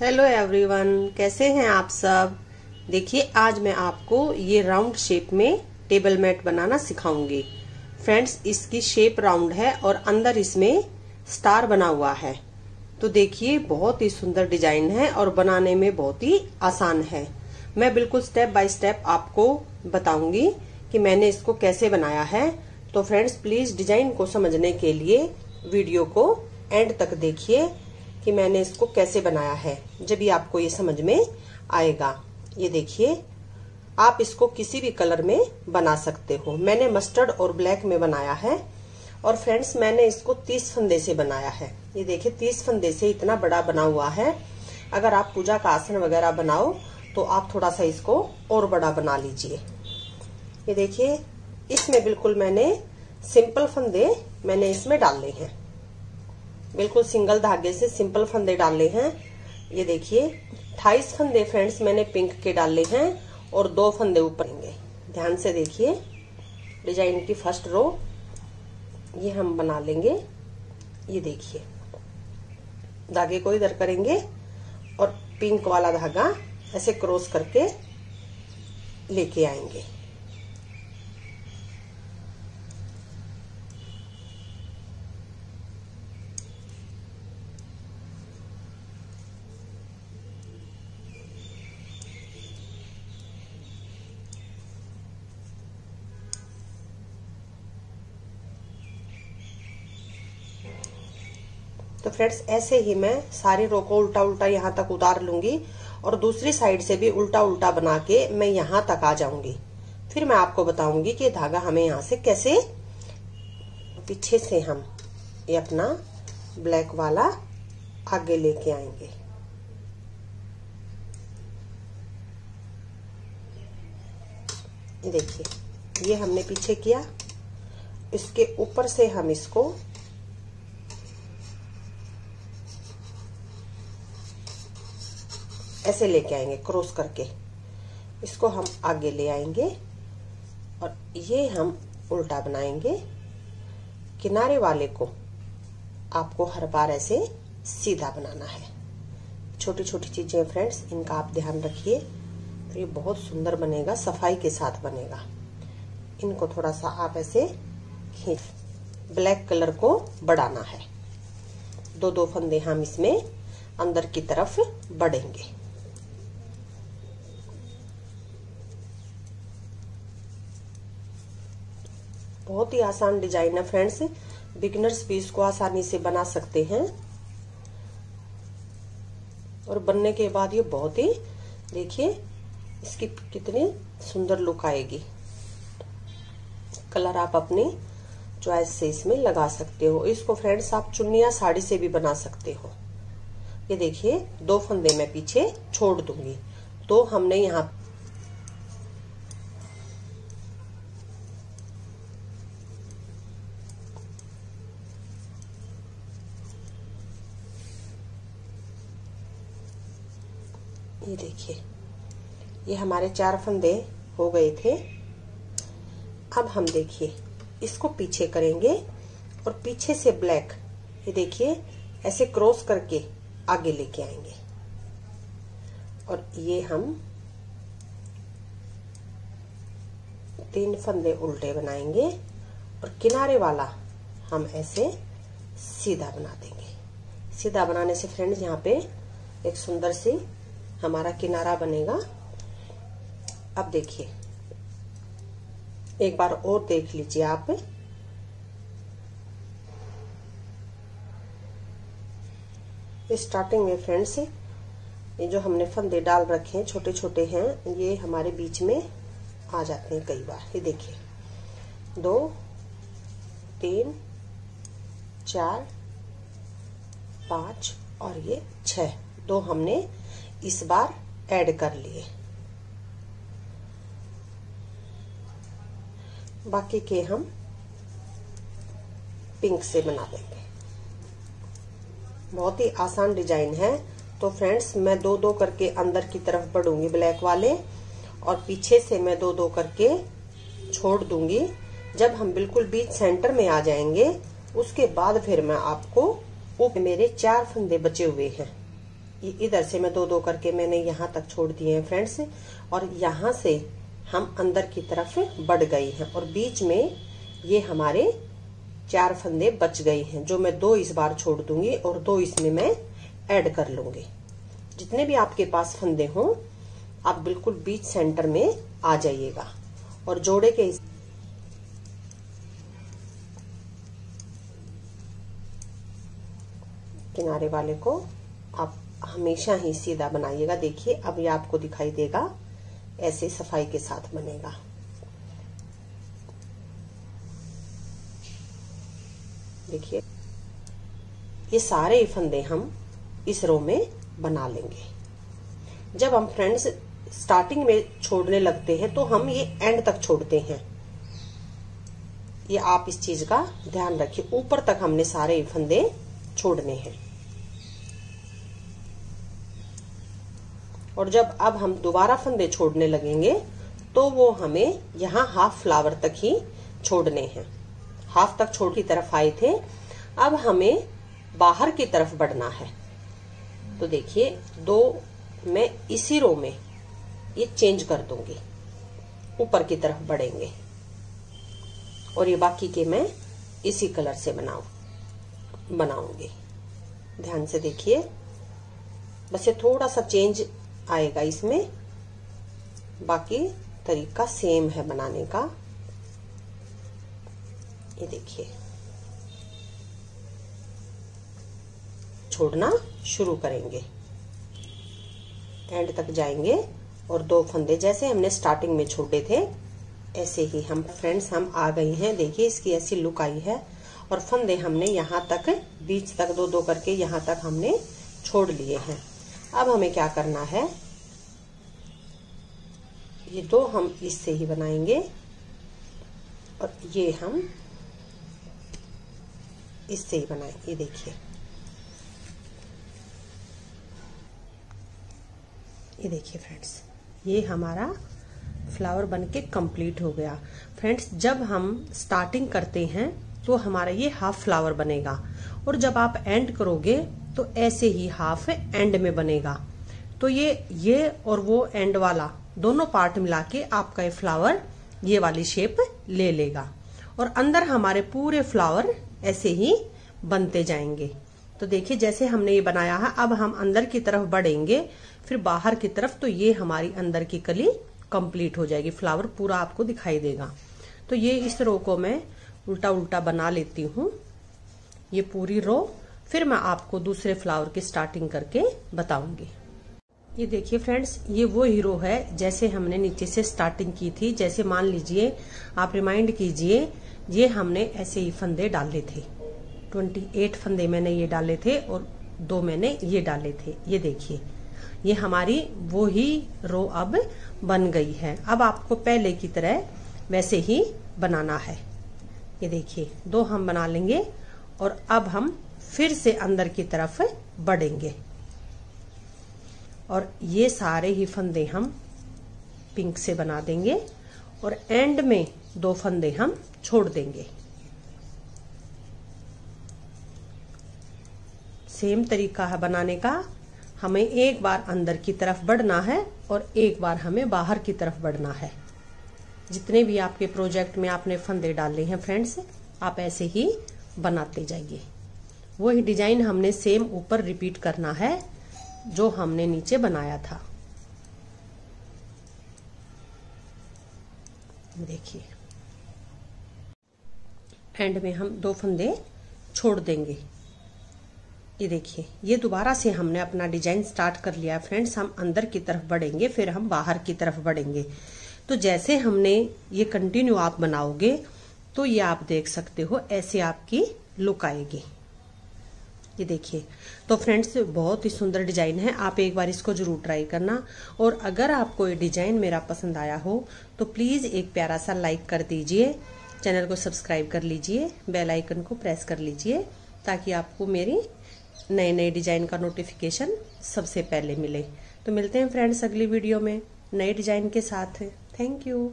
Hello everyone कैसे हैं आप सब? देखिए, आज मैं आपको ये राउंड शेप में टेबल मैट बनाना सिखाऊँगी। फ्रेंड्स इसकी शेप राउंड है और अंदर इसमें स्टार बना हुआ है। तो देखिए, बहुत ही सुंदर डिज़ाइन है और बनाने में बहुत ही आसान है। मैं बिल्कुल स्टेप बाय स्टेप आपको बताऊँगी कि मैंने इसको कैसे बनाया है। तो फ्रेंड्स प्लीज़ डिज़ाइन को समझने के लिए वीडियो को एंड तक देखिए। कि मैंने इसको कैसे बनाया है, जब भी आपको ये समझ में आएगा। ये देखिए, आप इसको किसी भी कलर में बना सकते हो। मैंने मस्टर्ड और ब्लैक में बनाया है, और फ्रेंड्स मैंने इसको तीस फंदे से बनाया है। ये देखिए, तीस फंदे से इतना बड़ा बना हुआ है। अगर आप पूजा का आसन वगैरह बनाओ तो आप थोड़ा सा इसको और बड़ा बना लीजिए। ये देखिए, इसमें बिल्कुल मैंने सिंपल फंदे मैंने इसमें डाले हैं। बिल्कुल सिंगल धागे से सिंपल फंदे डाले हैं। ये देखिए अठाईस फंदे फ्रेंड्स मैंने पिंक के डाले हैं और दो फंदे ऊपर ध्यान से देखिए, डिज़ाइन की फ़र्स्ट रो, ये हम बना लेंगे। ये देखिए, धागे को इधर करेंगे और पिंक वाला धागा ऐसे क्रॉस करके लेके आएँगे। तो फ्रेंड्स, ऐसे ही मैं सारे रो को उल्टा उल्टा यहाँ तक उतार लूँगी और दूसरी साइड से भी उल्टा उल्टा बना के मैं यहाँ तक आ जाऊँगी। फिर मैं आपको बताऊँगी कि धागा हमें यहाँ से कैसे पीछे से हम ये अपना ब्लैक वाला आगे लेके आएँगे। देखिए, ये हमने पीछे किया। इसके ऊपर से हम इसको ऐसे लेके आएँगे क्रॉस करके। इसको हम आगे ले आएँगे और ये हम उल्टा बनाएँगे। किनारे वाले को आपको हर बार ऐसे सीधा बनाना है। छोटी छोटी चीज़ें फ्रेंड्स इनका आप ध्यान रखिए। तो ये बहुत सुंदर बनेगा, सफ़ाई के साथ बनेगा। इनको थोड़ा सा आप ऐसे खींच ब्लैक कलर को बढ़ाना है। दो दो फंदे हम इसमें अंदर की तरफ़ बढ़ेंगे। बहुत ही आसान डिज़ाइन है फ्रेंड्स, बिगनर्स भी इसको आसानी से बना सकते हैं। और बनने के बाद ये बहुत ही, देखिए, इसकी कितनी सुंदर लुक आएगी। कलर आप अपनी चॉइस से इसमें लगा सकते हो। इसको फ्रेंड्स आप चुन्निया साड़ी से भी बना सकते हो। ये देखिए, दो फंदे मैं पीछे छोड़ दूँगी। तो हमने यहाँ ये देखिए। ये हमारे चार फंदे हो गए थे। अब हम देखिए, इसको पीछे करेंगे और पीछे से ब्लैक ये देखिए, ऐसे क्रॉस करके आगे लेके आएँगे। और ये हम तीन फंदे उल्टे बनाएँगे और किनारे वाला हम ऐसे सीधा बना देंगे। सीधा बनाने से फ्रेंड्स यहाँ पे एक सुंदर सी हमारा किनारा बनेगा। अब देखिए, एक बार और देख लीजिए आप। स्टार्टिंग में फ्रेंड्स, ये जो हमने फंदे डाल रखे हैं छोटे छोटे हैं, ये हमारे बीच में आ जाते हैं कई बार। ये देखिए, दो, तीन, चार, पाँच और ये छह। दो हमने इस बार ऐड कर लिए। बाकी के हम पिंक से बना देंगे। बहुत ही आसान डिज़ाइन है। तो फ्रेंड्स, मैं दो दो करके अंदर की तरफ़ बढ़ूँगी ब्लैक वाले और पीछे से मैं दो दो करके छोड़ दूँगी। जब हम बिल्कुल बीच सेंटर में आ जाएँगे, उसके बाद फिर मैं आपको मेरे चार फंदे बचे हुए हैं। इधर से मैं दो दो करके मैंने यहाँ तक छोड़ दिए हैं फ्रेंड्स। और यहाँ से हम अंदर की तरफ़ बढ़ गए हैं और बीच में ये हमारे चार फंदे बच गए हैं, जो मैं दो इस बार छोड़ दूँगी और दो इसमें मैं ऐड कर लूँगी। जितने भी आपके पास फंदे हों, आप बिल्कुल बीच सेंटर में आ जाइएगा। और जोड़े के किनारे वाले को आप हमेशा ही सीधा बनाइएगा। देखिए, अब ये आपको दिखाई देगा, ऐसे सफ़ाई के साथ बनेगा। देखिए, ये सारे फंदे हम इस रो में बना लेंगे। जब हम फ्रेंड्स स्टार्टिंग में छोड़ने लगते हैं तो हम ये एंड तक छोड़ते हैं। ये आप इस चीज़ का ध्यान रखिए। ऊपर तक हमने सारे फंदे छोड़ने हैं। और जब अब हम दोबारा फंदे छोड़ने लगेंगे तो वो हमें यहाँ हाफ़ फ्लावर तक ही छोड़ने हैं। हाफ़ तक छोड़ की तरफ़ आए थे, अब हमें बाहर की तरफ़ बढ़ना है। तो देखिए, दो, मैं इसी रो में ये चेंज कर दूँगी। ऊपर की तरफ़ बढ़ेंगे। और ये बाकी के मैं इसी कलर से बनाऊ, बनाऊँगी। ध्यान से देखिए, बस ये थोड़ा सा चेंज आएगा इसमें। बाकी तरीका सेम है बनाने का। ये देखिए। छोड़ना शुरू करेंगे। एंड तक जाएँगे और दो फंदे जैसे हमने स्टार्टिंग में छोड़े थे, ऐसे ही हम फ्रेंड्स हम आ गए हैं। देखिए इसकी ऐसी लुक आई है और फंदे हमने यहाँ तक, बीच तक दो दो करके यहाँ तक हमने छोड़ लिए हैं। अब हमें क्या करना है? ये दो हम इससे ही बनाएँगे। और ये हम इससे ही बनाएँगे ये देखिए। ये देखिए फ्रेंड्स, ये हमारा फ्लावर बनके कंप्लीट हो गया। फ्रेंड्स, जब हम स्टार्टिंग करते हैं तो हमारा ये हाफ़ फ्लावर बनेगा। और जब आप एंड करोगे तो ऐसे ही हाफ़ एंड में बनेगा। तो ये ये और वो एंड वाला, दोनों पार्ट मिला के आपका ये फ्लावर ये वाली शेप ले लेगा। और अंदर हमारे पूरे फ्लावर ऐसे ही बनते जाएँगे। तो देखिए, जैसे हमने ये बनाया है, अब हम अंदर की तरफ़ बढ़ेंगे, फिर बाहर की तरफ़ तो ये हमारी अंदर की कली कंप्लीट हो जाएगी। फ्लावर पूरा आपको दिखाई देगा। तो ये इस रो को मैं उल्टा उल्टा बना लेती हूँ। ये पूरी रो फिर मैं आपको दूसरे फ्लावर की स्टार्टिंग करके बताऊँगी। ये देखिए फ्रेंड्स ये वो हीरो है जैसे हमने नीचे से स्टार्टिंग की थी। जैसे मान लीजिए, आप रिमाइंड कीजिए, ये हमने ऐसे ही फंदे डाले थे। 28 फंदे मैंने ये डाले थे और दो मैंने ये डाले थे। ये देखिए, ये हमारी वो ही रो अब बन गई है। अब आपको पहले की तरह वैसे ही बनाना है। ये देखिए, दो हम बना लेंगे और अब हम फिर से अंदर की तरफ़ बढ़ेंगे। और ये सारे ही फंदे हम पिंक से बना देंगे और एंड में दो फंदे हम छोड़ देंगे। सेम तरीका है बनाने का। हमें एक बार अंदर की तरफ़ बढ़ना है और एक बार हमें बाहर की तरफ़ बढ़ना है। जितने भी आपके प्रोजेक्ट में आपने फंदे डाले हैं फ्रेंड्स, आप ऐसे ही बनाते जाइए। वही डिज़ाइन हमने सेम ऊपर रिपीट करना है, जो हमने नीचे बनाया था। देखिए। एंड में हम दो फंदे छोड़ देंगे। ये देखिए, ये दोबारा से हमने अपना डिज़ाइन स्टार्ट कर लिया फ्रेंड्स। हम अंदर की तरफ़ बढ़ेंगे, फिर हम बाहर की तरफ़ बढ़ेंगे। तो जैसे हमने ये कंटिन्यू आप बनाओगे तो ये आप देख सकते हो, ऐसे आपकी लुक आएगी। ये देखिए तो फ्रेंड्स बहुत ही सुंदर डिज़ाइन है। आप एक बार इसको ज़रूर ट्राई करना। और अगर आपको ये डिज़ाइन मेरा पसंद आया हो तो प्लीज़ एक प्यारा सा लाइक कर दीजिए। चैनल को सब्सक्राइब कर लीजिए। बेल आइकन को प्रेस कर लीजिए। ताकि आपको मेरी नए नए डिज़ाइन का नोटिफिकेशन सबसे पहले मिले। तो मिलते हैं फ्रेंड्स अगली वीडियो में नए डिज़ाइन के साथ। Thank you